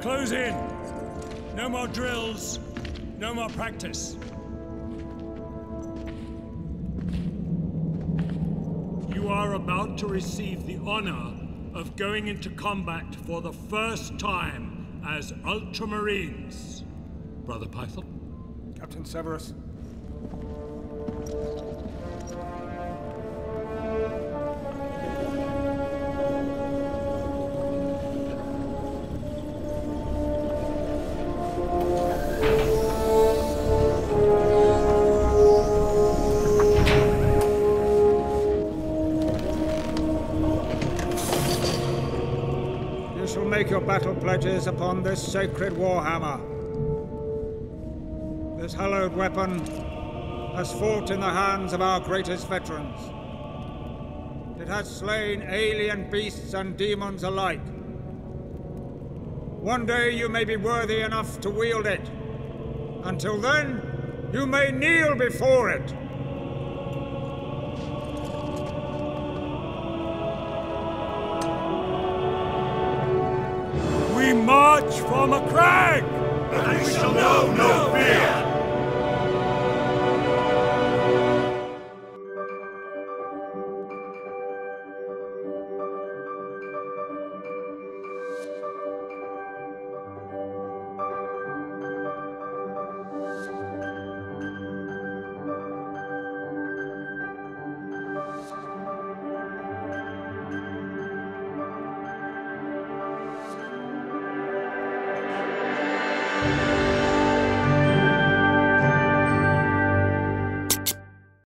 Close in. No more drills. No more practice. You are about to receive the honor of going into combat for the first time as Ultramarines. Brother Pythol? Captain Severus. Shall make your battle pledges upon this sacred warhammer. This hallowed weapon has fought in the hands of our greatest veterans. It has slain alien beasts and demons alike. One day you may be worthy enough to wield it. Until then, you may kneel before it. We march from Macragge! And we shall know no!